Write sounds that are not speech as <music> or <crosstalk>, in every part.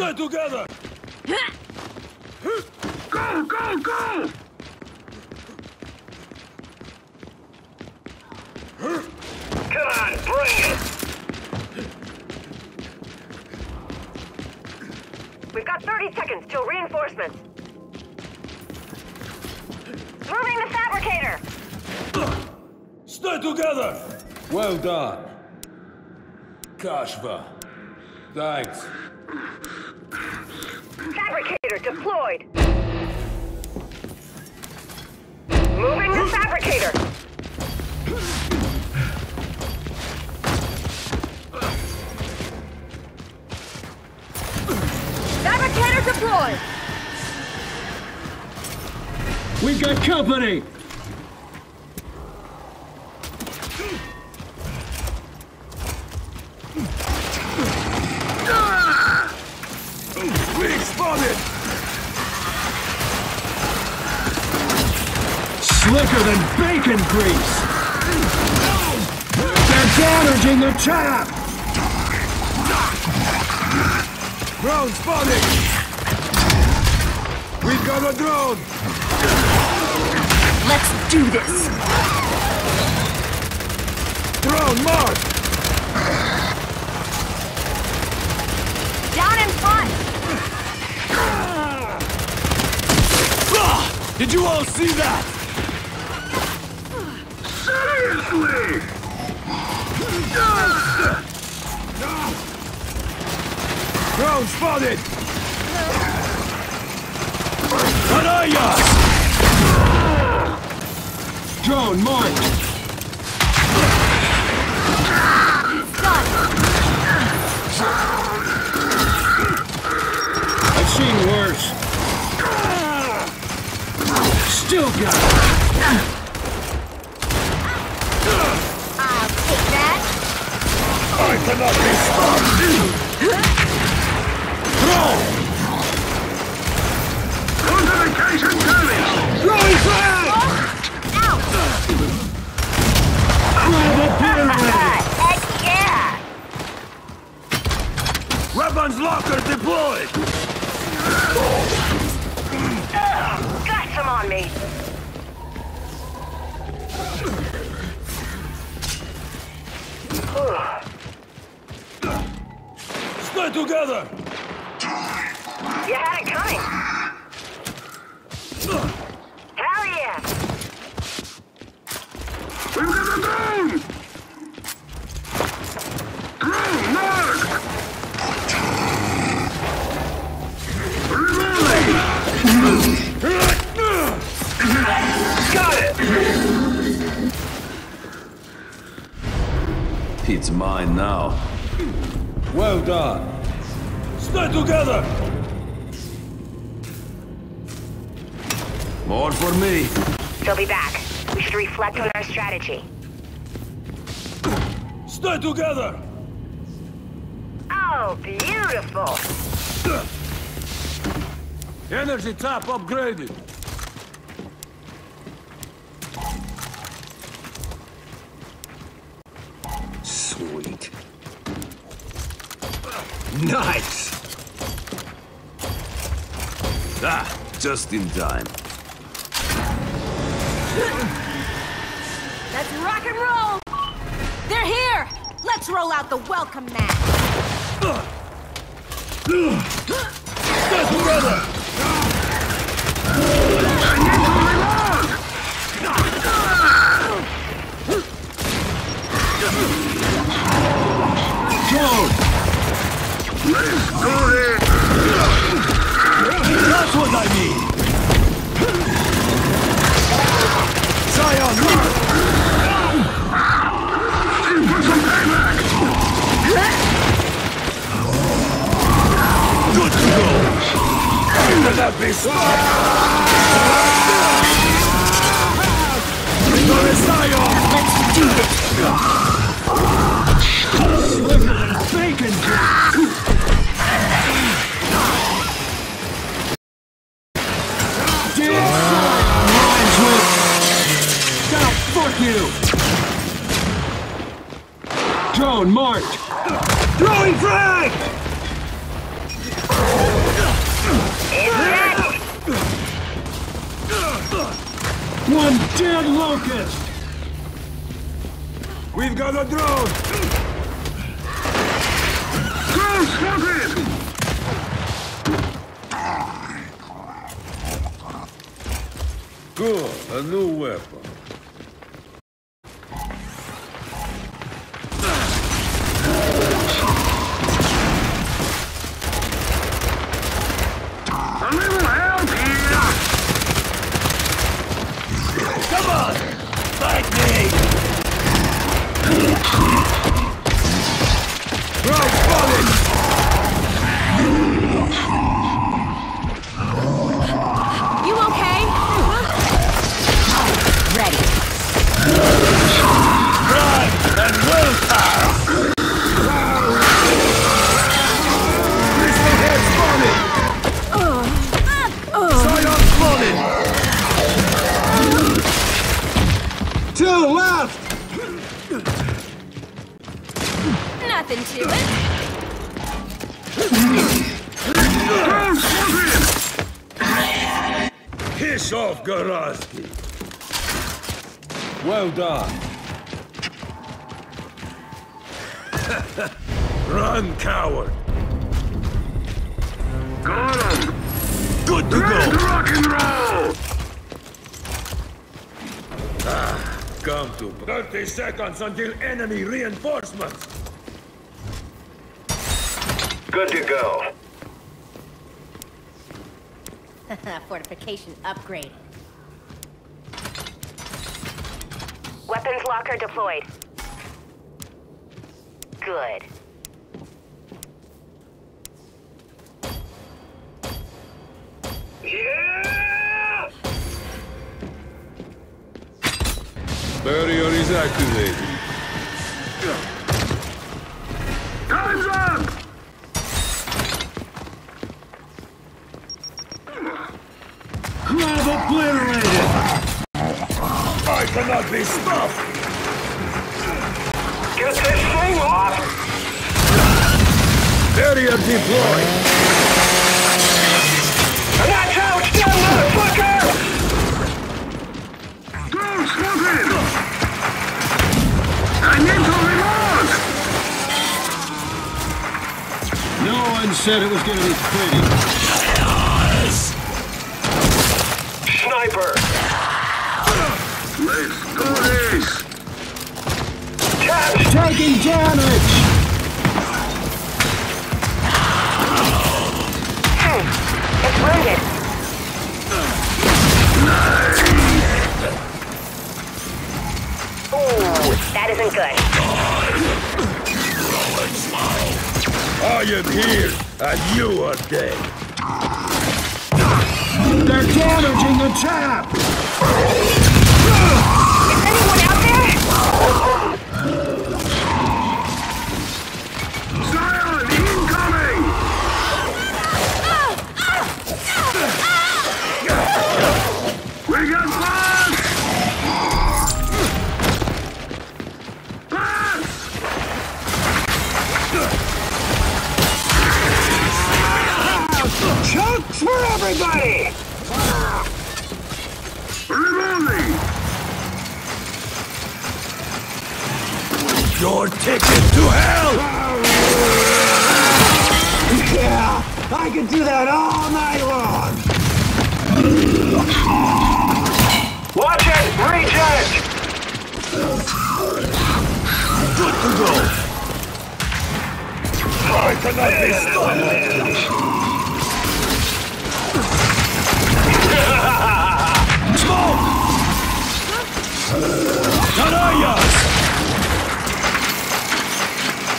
Stay together! Go, go, go! Come on, bring it! We've got 30 seconds till reinforcements. Moving the fabricator! Stay together! Well done. Kashva. Thanks. Fabricator deployed! Moving the fabricator! Fabricator deployed! We've got company! Got a drone! Let's do this! Drone marked! Down in front! Ah! Did you all see that? Seriously! Drone spotted! Anaya! Drone marked! I've seen worse. Still got it. I'll take that! I cannot be stopped! Drone! Fortification damage! Throwing fire! Heck yeah! Weapons locker deployed! Got some on me! Stay together! Strategy. Stay together! Oh, beautiful! Energy tap upgraded. Sweet. Nice! Ah, just in time. <laughs> Rock and roll! They're here! Let's roll out the welcome mat! Stay together! Drone! Let's do this! That's what I need! Cannot be stopped! Scion! Let's do this! Than bacon fuck you! Drone marked! Throwing frag! One dead locust! We've got a drone! Drone spotted! Good, a new weapon. Well done. <laughs> Run, coward! Got him! Good to Ready to go! rock and roll! Ah, come to 30 seconds until enemy reinforcements! Good to go. <laughs> Fortification upgrade. Weapons locker deployed. Good. Yeah! Barrier is activated. One said it gonna be pretty. Sniper! Let's do this! Catch! Taking damage! It's wounded. Ooh, that isn't good. I am here, and you are dead. They're damaging the tap!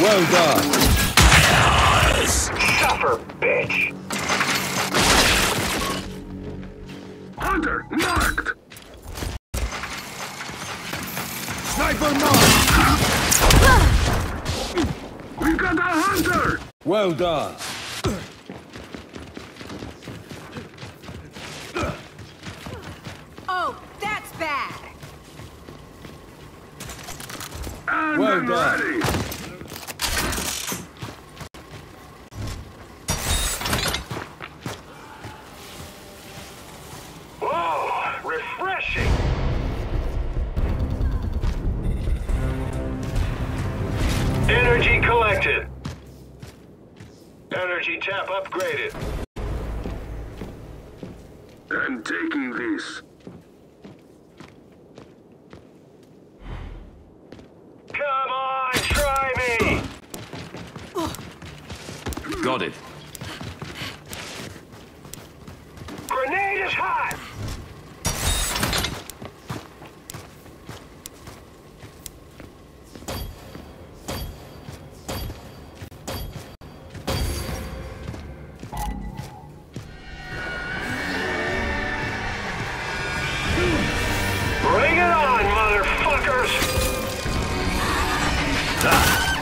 Well done. Suffer, bitch! Hunter, marked! Sniper mark! We got a hunter! Well done. Oh, that's bad. And Well I'm done. ready! detected. Energy tap upgraded.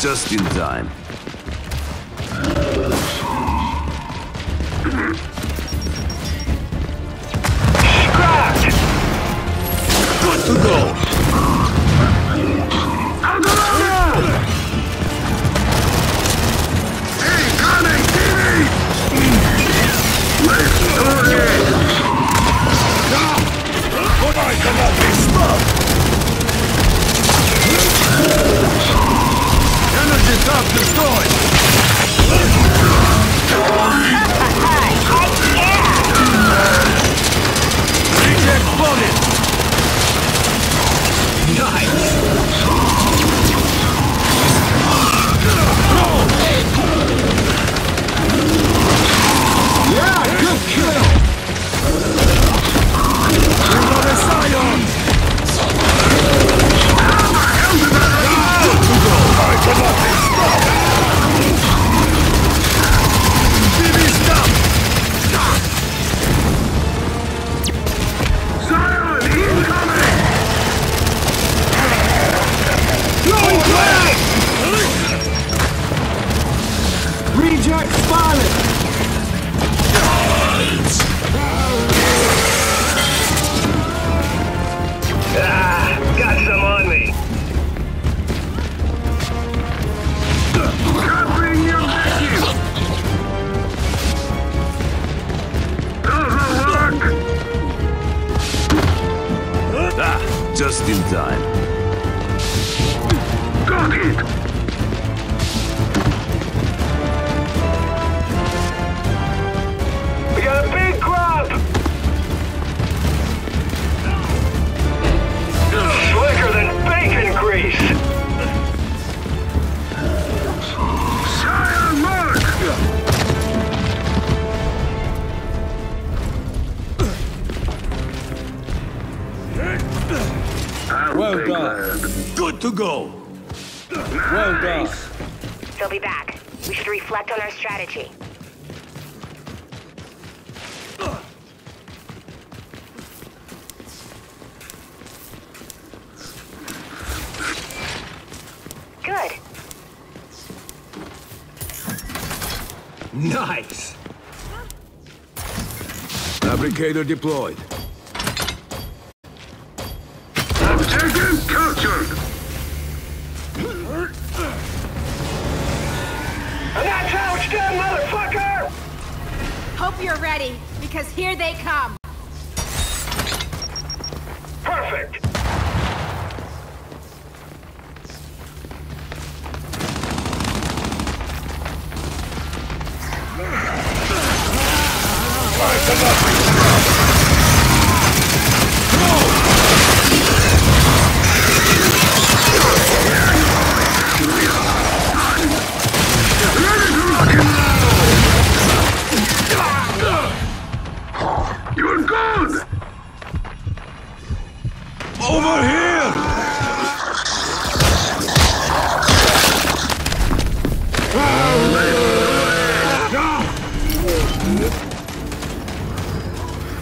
Just in time. Good to go! Bridge is up, destroyed! Well done. Good to go. Nice. Well done. They'll be back. We should reflect on our strategy. Good. Nice! Fabricator deployed. hope you're ready, because here they come. Perfect!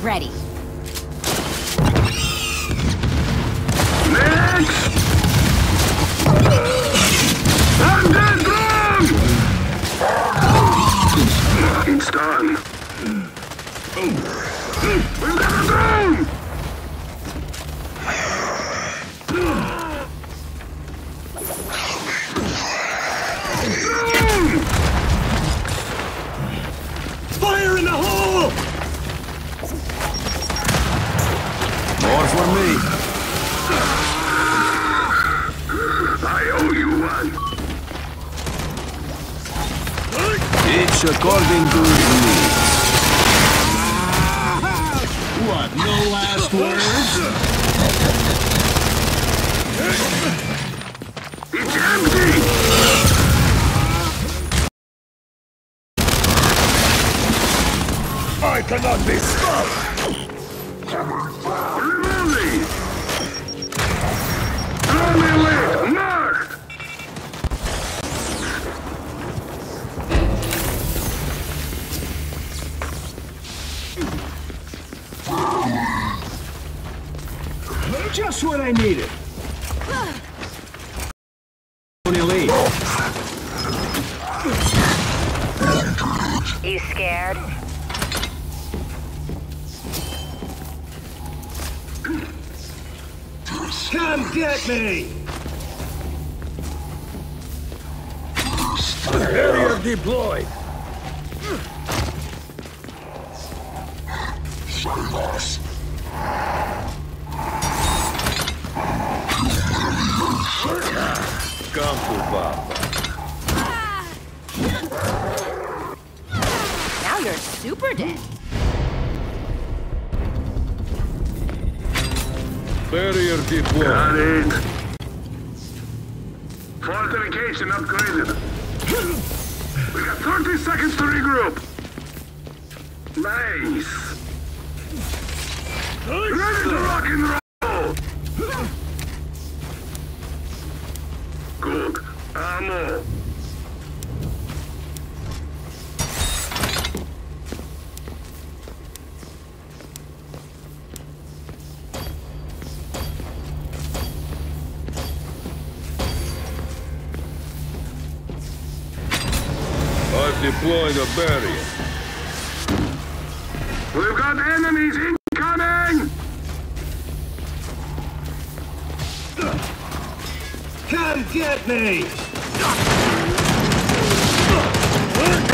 ready. Each according to his needs. What, no last words? It's empty! I cannot be stopped! You scared? Come get me! Barrier deployed! Come to Papa. Now you're super dead. Barrier deployed. Got it! Fortification upgraded. We got 30 seconds to regroup. Nice. Ready to rock and roll. Barrier. We've got enemies incoming! Come get me!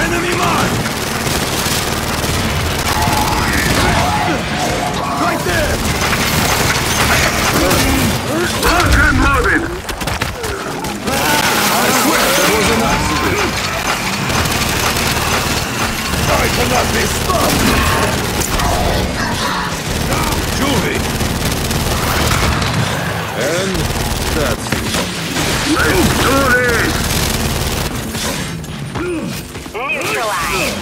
Enemy mark! Right there! Lock and loaded! Ah, I swear that was an accident! I cannot be stopped! Shooting! And that's it. Neutralized.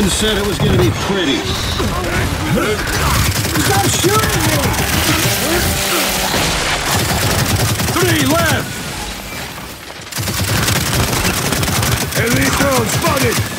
No said it was gonna be pretty. Stop shooting me! Three left! Enemy drone spotted!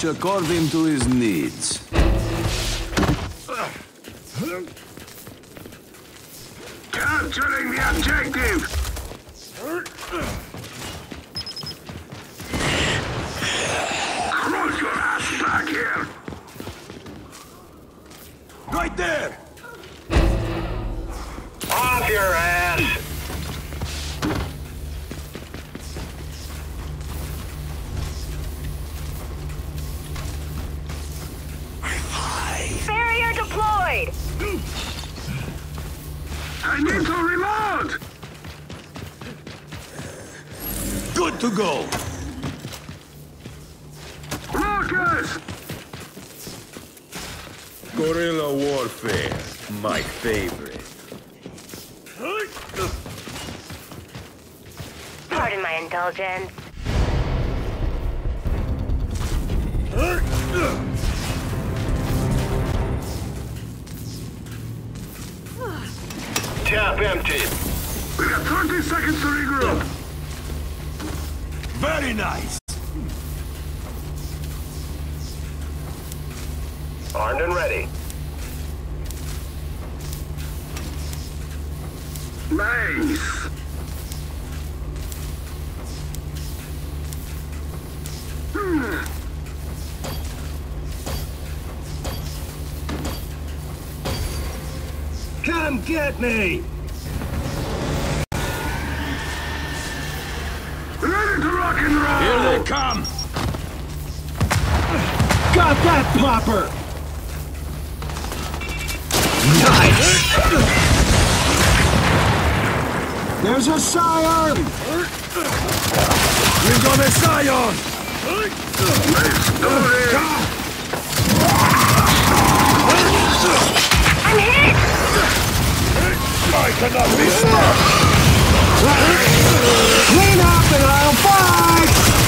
Each according to his needs. Capturing the objective! Guerrilla warfare, my favorite. Pardon my indulgence. Tap empty. We got 30 seconds to regroup. Very nice. Armed and ready. Nice. Hmm. Come get me! Ready to rock and roll! Here they come. Got that popper! Nice! There's a scion! Bring on a Scion. Nice story! I'm hit! I cannot be stopped. Clean up and I'll fight!